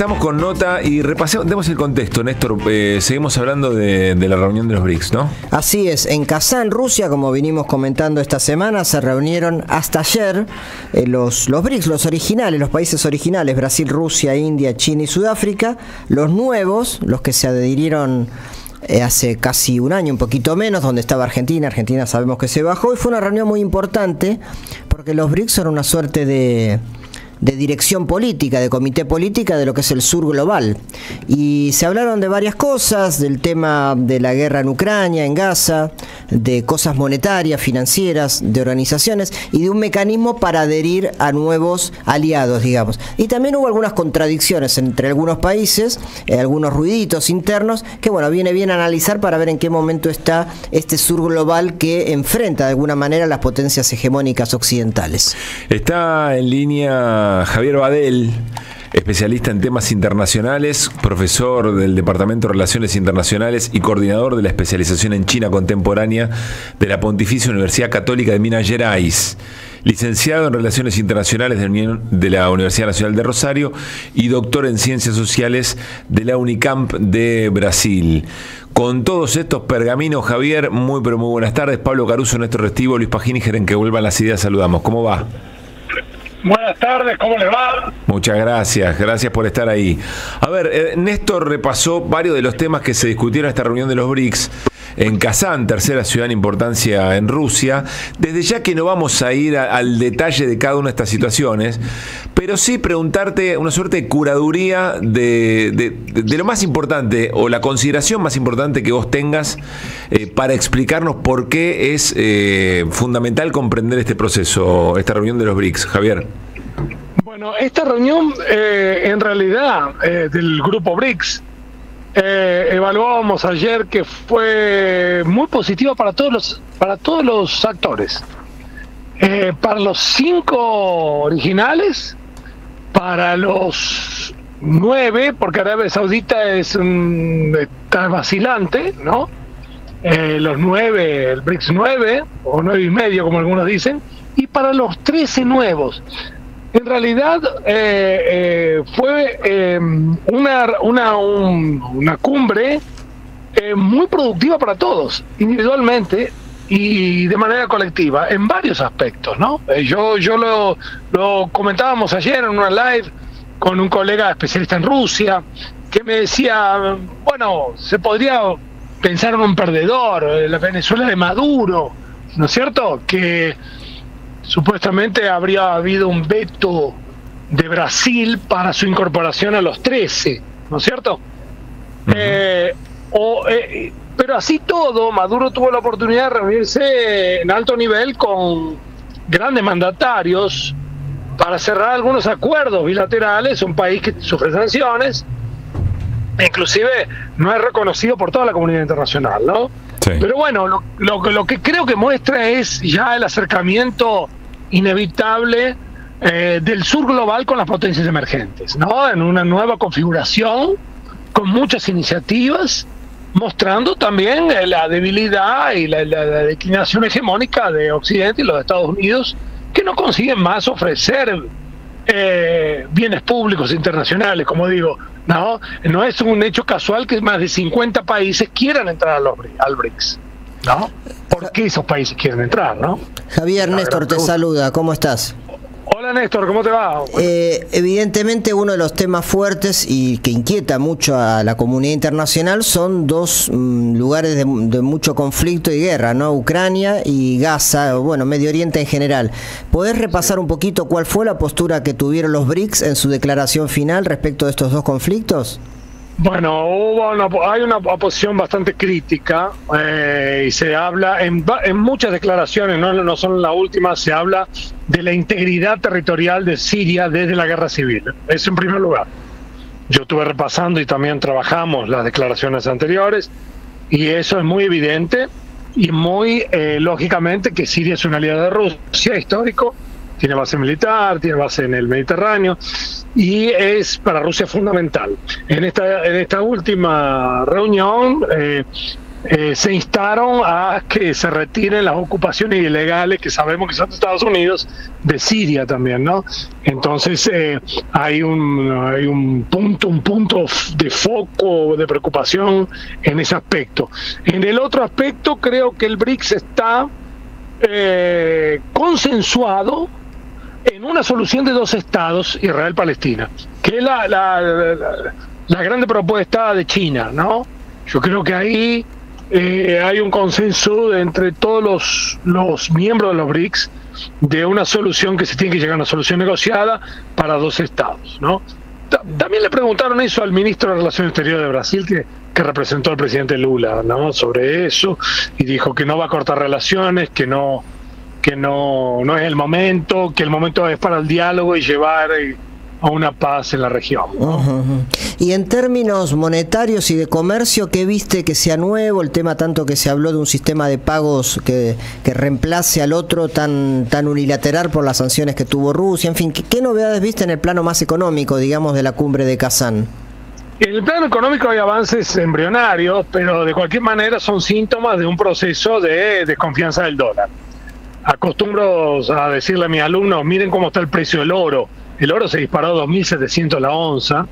estamos con nota y repasemos, el contexto, Néstor. Eh, seguimos hablando de, la reunión de los BRICS, ¿no? Así es, en Kazán, Rusia, como vinimos comentando esta semana, se reunieron hasta ayer eh, los, los BRICS, los originales, los países originales, Brasil, Rusia, India, China y Sudáfrica, los nuevos, los que se adhirieron eh, hace casi un año, un poquito menos, donde estaba Argentina. Argentina sabemos que se bajó y fue una reunión muy importante porque los BRICS son una suerte de de dirección política, de comité política de lo que es el sur global. Y se hablaron de varias cosas, del tema de la guerra en Ucrania, en Gaza, de cosas monetarias, financieras, de organizaciones y de un mecanismo para adherir a nuevos aliados, digamos. Y también hubo algunas contradicciones entre algunos países, eh, algunos ruiditos internos, que bueno, viene bien analizar para ver en qué momento está este sur global que enfrenta de alguna manera las potencias hegemónicas occidentales. Está en línea Javier Badel, especialista en temas internacionales, profesor del Departamento de Relaciones Internacionales y coordinador de la especialización en China contemporánea de la Pontificia Universidad Católica de Minas Gerais. Licenciado en Relaciones Internacionales de la Universidad Nacional de Rosario y doctor en Ciencias Sociales de la Unicamp de Brasil. Con todos estos pergaminos, Javier, muy pero muy buenas tardes. Pablo Caruso, nuestro Restivo, Luis Pagíniger, en que vuelvan las ideas, saludamos. ¿Cómo va? Buenas tardes, ¿cómo le va? Muchas gracias, gracias por estar ahí. A ver, eh, Néstor repasó varios de los temas que se discutieron en esta reunión de los BRICS en Kazán, tercera ciudad en importancia en Rusia. Desde ya que no vamos a ir al detalle de cada una de estas situaciones, pero sí preguntarte una suerte de curaduría de, lo más importante o la consideración más importante que vos tengas eh, para explicarnos por qué es eh, fundamental comprender este proceso, esta reunión de los BRICS. Javier. Bueno, esta reunión eh, en realidad del grupo BRICS evaluábamos ayer que fue muy positiva para todos los para todos los actores. para los cinco originales para los nueve, porque Arabia Saudita es un, está vacilante, ¿no? Eh, los nueve, el BRICS nueve, o nueve y medio, como algunos dicen, y para los trece nuevos. En realidad eh, eh, fue una, una, una cumbre muy productiva para todos, individualmente, y de manera colectiva en varios aspectos, ¿no? Eh, yo yo lo, comentábamos ayer en una live con un colega especialista en Rusia que me decía, bueno, se podría pensar en un perdedor, eh, la Venezuela de Maduro, ¿no es cierto? Que supuestamente habría habido un veto de Brasil para su incorporación a los 13, ¿no es cierto? eh, o, eh, pero así todo, Maduro tuvo la oportunidad de reunirse en alto nivel con grandes mandatarios para cerrar algunos acuerdos bilaterales, un país que sufre sanciones, inclusive no es reconocido por toda la comunidad internacional, ¿no? Pero bueno, lo, lo, lo, que creo que muestra es ya el acercamiento inevitable eh, del sur global con las potencias emergentes, ¿no? En una nueva configuración, con muchas iniciativas, mostrando también eh, la debilidad y la, declinación hegemónica de Occidente y los Estados Unidos, que no consiguen más ofrecer eh, bienes públicos internacionales, como digo. No, no es un hecho casual que más de 50 países quieran entrar al, al BRICS. ¿No? ¿Por qué esos países quieren entrar? ¿no? Javier Néstor te saluda, ¿cómo estás? Hola Néstor, ¿cómo te va? Eh, evidentemente uno de los temas fuertes y que inquieta mucho a la comunidad internacional son dos mm, lugares de, mucho conflicto y guerra, ¿no? Ucrania y Gaza, o bueno, Medio Oriente en general. ¿Podés repasar un poquito cuál fue la postura que tuvieron los BRICS en su declaración final respecto de estos dos conflictos? Bueno, hubo hay una oposición bastante crítica eh, y se habla en, muchas declaraciones, no, no son las últimas, se habla de la integridad territorial de Siria desde la guerra civil. Eso en primer lugar. Yo estuve repasando y también trabajamos las declaraciones anteriores y eso es muy evidente y muy eh, lógicamente que Siria es una aliada de Rusia histórico tiene base militar, tiene base en el Mediterráneo y es para Rusia fundamental. En esta, en esta última reunión, eh, eh, se instaron a que se retiren las ocupaciones ilegales que sabemos que son de Estados Unidos, de Siria también, ¿no? Entonces eh, hay un hay un punto un punto de foco de preocupación en ese aspecto. En el otro aspecto creo que el BRICS está eh, consensuado en una solución de dos estados, Israel-Palestina, que es la, la, grande propuesta de China, ¿no? Yo creo que ahí eh, hay un consenso entre todos los, los miembros de los BRICS de una solución que se tiene que llegar a una solución negociada para dos estados, ¿no? También le preguntaron eso al ministro de Relaciones Exteriores de Brasil, que, que representó al presidente Lula, ¿no? Sobre eso, y dijo que no va a cortar relaciones, que no, que no, no es el momento, que el momento es para el diálogo y llevar eh, a una paz en la región. Uh -huh. Y en términos monetarios y de comercio, ¿qué viste que sea nuevo? El tema tanto que se habló de un sistema de pagos que, que reemplace al otro tan, tan unilateral por las sanciones que tuvo Rusia. En fin, ¿qué, ¿qué, novedades viste en el plano más económico, digamos, de la cumbre de Kazán? En el plano económico hay avances embrionarios, pero de cualquier manera son síntomas de un proceso de desconfianza del dólar. Acostumbro a decirle a mis alumnos, miren cómo está el precio del oro el oro se disparó a 2.700 la onza,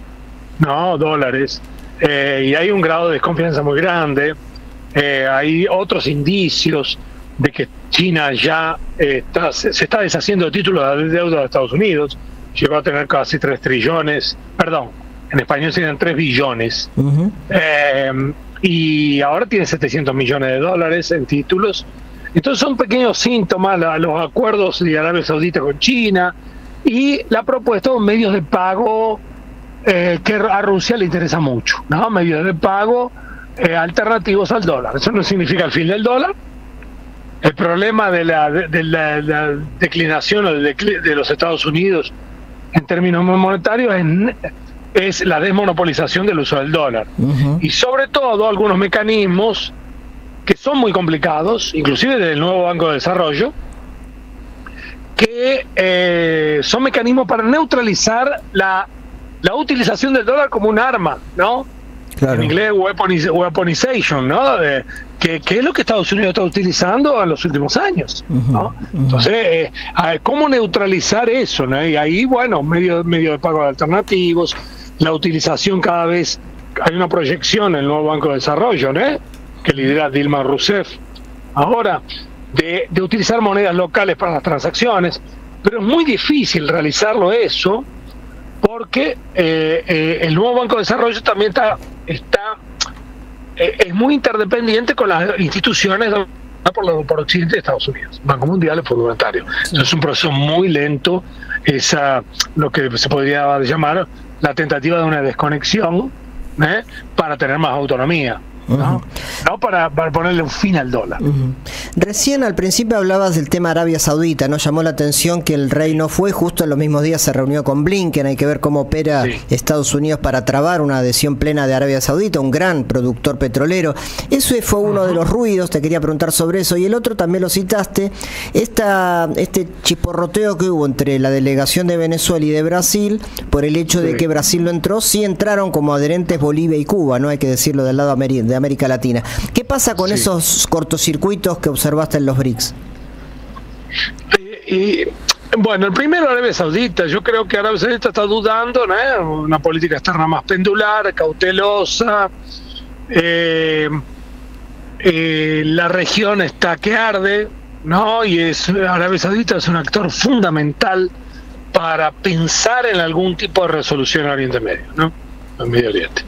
no, dólares, eh, y hay un grado de desconfianza muy grande. Eh, hay otros indicios de que China ya eh, está, se, está deshaciendo de títulos de deuda de Estados Unidos, llegó a tener casi 3 trillones, perdón, en español serían 3 billones, uh -huh. y ahora tiene 700 millones de dólares en títulos. Entonces son pequeños síntomas, los acuerdos de Arabia Saudita con China, y la propuesta de medios de pago eh, que a Rusia le interesa mucho, ¿no? Medios de pago eh, alternativos al dólar. Eso no significa el fin del dólar. El problema de la, de, la, la declinación de, de, los Estados Unidos en términos monetarios es, es la desmonopolización del uso del dólar. Uh -huh. Y sobre todo algunos mecanismos que son muy complicados, inclusive del nuevo Banco de Desarrollo, que eh, son mecanismos para neutralizar la, la, utilización del dólar como un arma, ¿no? Claro. En inglés, weaponiz weaponization, ¿no? De, que, que, es lo que Estados Unidos está utilizando en los últimos años, uh -huh, ¿no? Entonces, eh, ¿cómo neutralizar eso? ¿no? Y ahí, bueno, medio, medio de pago alternativos, la utilización cada vez, hay una proyección en el nuevo Banco de Desarrollo, ¿no? Que lidera Dilma Rousseff. Ahora, de, de, utilizar monedas locales para las transacciones, pero es muy difícil realizarlo eso porque eh, eh, el nuevo Banco de Desarrollo también está, está eh, es muy interdependiente con las instituciones por, por Occidente de Estados Unidos, Banco Mundial y Fondo Monetario. Es un proceso muy lento, esa lo que se podría llamar la tentativa de una desconexión para tener más autonomía. ¿No? Uh -huh. no para, para, ponerle un fin al dólar. Uh -huh. Recién al principio hablabas del tema Arabia Saudita, ¿no? Llamó la atención que el rey no fue, justo en los mismos días se reunió con Blinken, hay que ver cómo opera sí. Estados Unidos para trabar una adhesión plena de Arabia Saudita, un gran productor petrolero. Eso fue uno uh -huh. de los ruidos, te quería preguntar sobre eso, y el otro también lo citaste, esta, este chiporroteo que hubo entre la delegación de Venezuela y de Brasil, por el hecho de que Brasil no entró, sí entraron como adherentes Bolivia y Cuba, ¿no? Hay que decirlo del lado de América Latina. ¿Qué pasa con sí. esos cortocircuitos que observaste en los BRICS? Y, bueno, el primero Arabia Saudita. Yo creo que Arabia Saudita está dudando, ¿no? Una política externa más pendular, cautelosa. Eh, eh, la región está que arde, ¿no? Y es Arabia Saudita es un actor fundamental para pensar en algún tipo de resolución en Oriente Medio, ¿no? En Medio Oriente.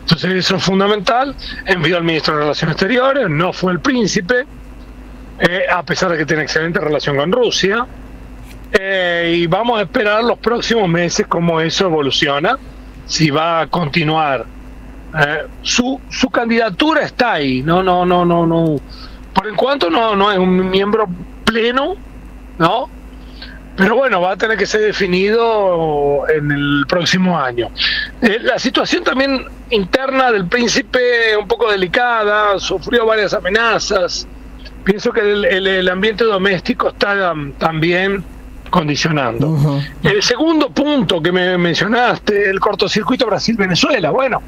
Entonces eso es fundamental. Envió al ministro de Relaciones Exteriores, no fue el príncipe, eh, a pesar de que tiene excelente relación con Rusia. Eh, y vamos a esperar los próximos meses cómo eso evoluciona, si va a continuar. Eh, su, su candidatura está ahí, no, no, no, no, no. Por en cuanto no, no es un miembro pleno, ¿no? Pero bueno, va a tener que ser definido en el próximo año. Eh, la situación también interna del príncipe un poco delicada, sufrió varias amenazas. Pienso que el, el, el ambiente doméstico está um, también condicionando. Uh -huh. El segundo punto que me mencionaste, el cortocircuito Brasil-Venezuela. Bueno,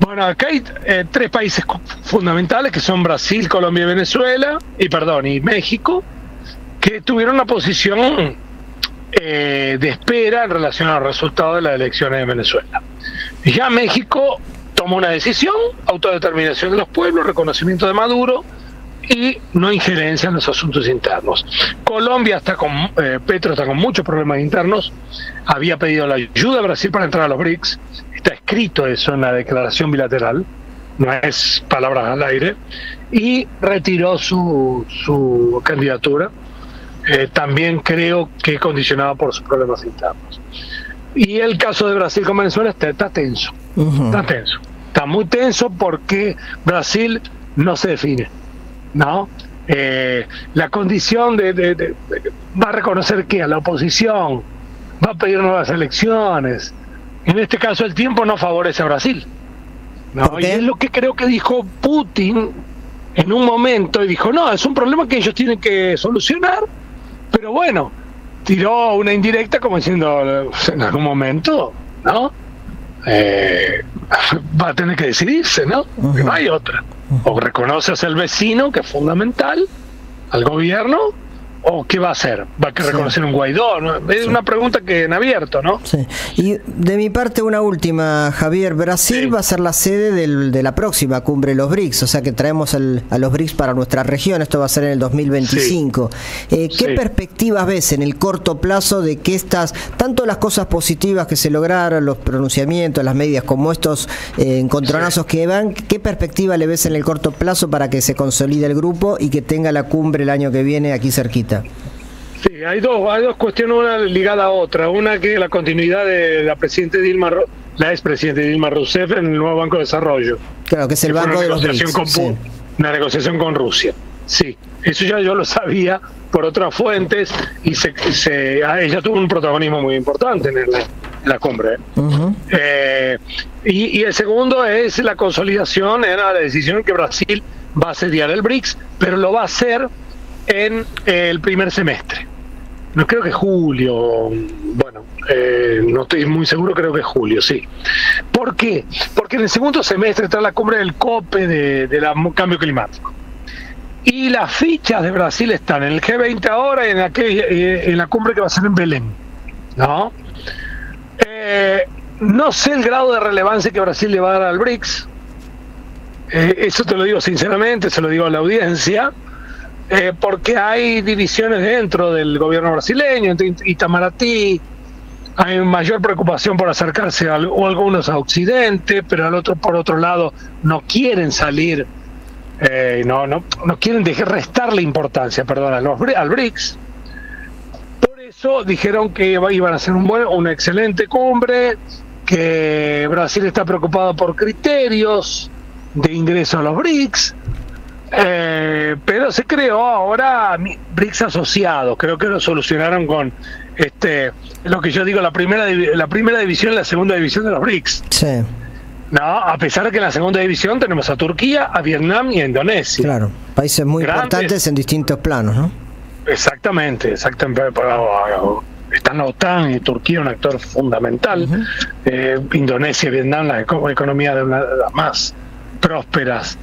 Bueno, acá hay eh, tres países fundamentales que son Brasil, Colombia y Venezuela, y perdón, y México, que tuvieron una posición eh, de espera en relación al resultado de las elecciones de Venezuela. Ya México tomó una decisión, autodeterminación de los pueblos, reconocimiento de Maduro y no injerencia en los asuntos internos. Colombia está con, eh, Petro está con muchos problemas internos, había pedido la ayuda a Brasil para entrar a los BRICS, está escrito eso en la declaración bilateral, no es palabras al aire, y retiró su, su candidatura. Eh, también creo que condicionado por sus problemas internos. Y el caso de Brasil con Venezuela está, está tenso, está tenso, está muy tenso porque Brasil no se define, ¿no? Eh, la condición de, va a reconocer que a la oposición va a pedir nuevas elecciones. En este caso el tiempo no favorece a Brasil. ¿no? Y es lo que creo que dijo Putin en un momento y dijo, no, es un problema que ellos tienen que solucionar, pero bueno, tiró una indirecta como diciendo, en algún momento, ¿no? Eh, va a tener que decidirse, ¿no? no hay otra. O reconoces al vecino, que es fundamental, al gobierno, ¿O qué va a hacer? ¿Va a reconocer un Guaidó? Es una pregunta que en abierto, ¿no? Sí. Y de mi parte una última, Javier. Brasil va a ser la sede de la próxima cumbre de los BRICS, o sea que traemos a los BRICS para nuestra región, esto va a ser en el 2025. Eh, ¿Qué perspectivas ves en el corto plazo de que estas, tanto las cosas positivas que se lograron, los pronunciamientos, las medidas como estos eh, encontronazos que van, qué perspectiva le ves en el corto plazo para que se consolide el grupo y que tenga la cumbre el año que viene aquí cerquita? Sí, hay dos, hay dos cuestiones, una ligada a otra. Una que es la continuidad de la presidente Dilma, la expresidente Dilma Rousseff en el nuevo Banco de Desarrollo. Claro, que es el Banco de los Una negociación con Rusia. Sí, eso ya yo lo sabía por otras fuentes y se, ella tuvo un protagonismo muy importante en, la cumbre. Eh, y, y, el segundo es la consolidación, era la decisión que Brasil va a sediar el BRICS, pero lo va a hacer en el primer semestre. No creo que julio, bueno, eh, no estoy muy seguro, creo que julio, sí. ¿Por qué? Porque en el segundo semestre está la cumbre del COPE del de cambio climático. Y las fichas de Brasil están en el G20 ahora y en, eh, en la cumbre que va a ser en Belén. ¿No? Eh, no sé el grado de relevancia que Brasil le va a dar al BRICS. eso te lo digo sinceramente, se lo digo a la audiencia. Eh, porque hay divisiones dentro del gobierno brasileño, entre Itamaraty, hay mayor preocupación por acercarse a, algunos a Occidente, pero al otro, por otro lado, no quieren salir, eh, no, no, no quieren dejar restarle importancia, perdón, a los, al BRICS. Por eso dijeron que iban a hacer un buen, una excelente cumbre, que Brasil está preocupado por criterios de ingreso a los BRICS, eh, pero se creó ahora BRICS asociados, creo que lo solucionaron con este lo que yo digo, la primera la primera división y la segunda división de los BRICS. Sí. No, a pesar de que en la segunda división tenemos a Turquía, a Vietnam y a Indonesia. Claro, países muy importantes en distintos planos, ¿no? Exactamente, exactamente. Están la OTAN y Turquía, un actor fundamental. Eh, Indonesia y Vietnam, la economía de, una, de las más prósperas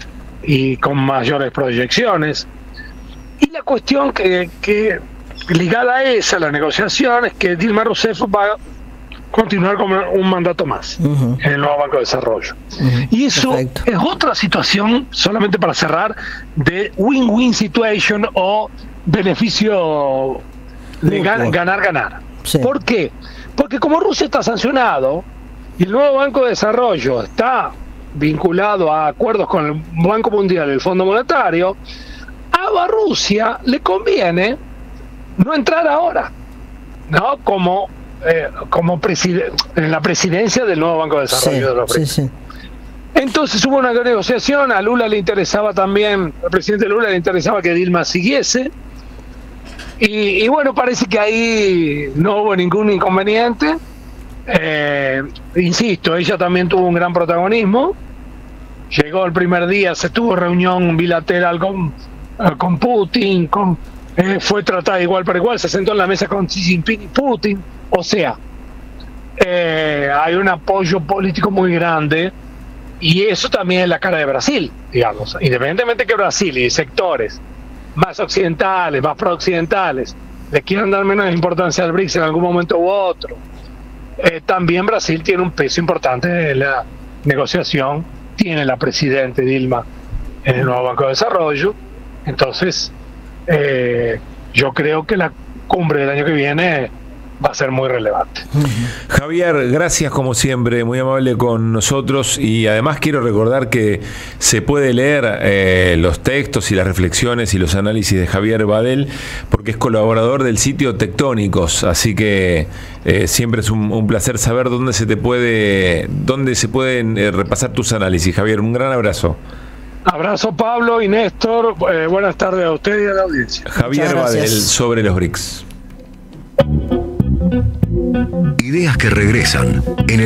y con mayores proyecciones. Y la cuestión que, que ligada a esa, la negociación, es que Dilma Rousseff va a continuar con un mandato más en el nuevo Banco de Desarrollo. Y eso es otra situación, solamente para cerrar, de win-win situation o beneficio de ganar-ganar. ¿Por qué? Porque como Rusia está sancionado y el nuevo Banco de Desarrollo está vinculado a acuerdos con el Banco Mundial y el Fondo Monetario, a Rusia le conviene no entrar ahora, ¿no? Como, eh, como en la presidencia del nuevo Banco de Desarrollo de los Entonces hubo una negociación, a Lula le interesaba también, al presidente Lula le interesaba que Dilma siguiese, y, bueno, parece que ahí no hubo ningún inconveniente. Eh, insisto, ella también tuvo un gran protagonismo. Llegó el primer día, se tuvo reunión bilateral con, eh, Putin, eh, fue tratada igual para igual, se sentó en la mesa con Xi Jinping y Putin. O sea, hay un apoyo político muy grande Y eso también es la cara de Brasil, digamos. Independientemente que Brasil y sectores más occidentales, más pro-occidentales, le quieran dar menos importancia al BRICS en algún momento u otro, eh, también Brasil tiene un peso importante en la negociación, tiene la presidente Dilma en el nuevo Banco de Desarrollo, entonces eh, yo creo que la cumbre del año que viene va a ser muy relevante. Javier, gracias como siempre, muy amable con nosotros y además quiero recordar que se puede leer eh, los textos y las reflexiones y los análisis de Javier Badel porque es colaborador del sitio Tectónicos, así que eh, siempre es un, placer saber dónde se te puede, dónde se pueden eh, repasar tus análisis. Javier, un gran abrazo. Abrazo Pablo y Néstor, buenas tardes a usted y a la audiencia. Javier Badel sobre los BRICS. Ideas que regresan en el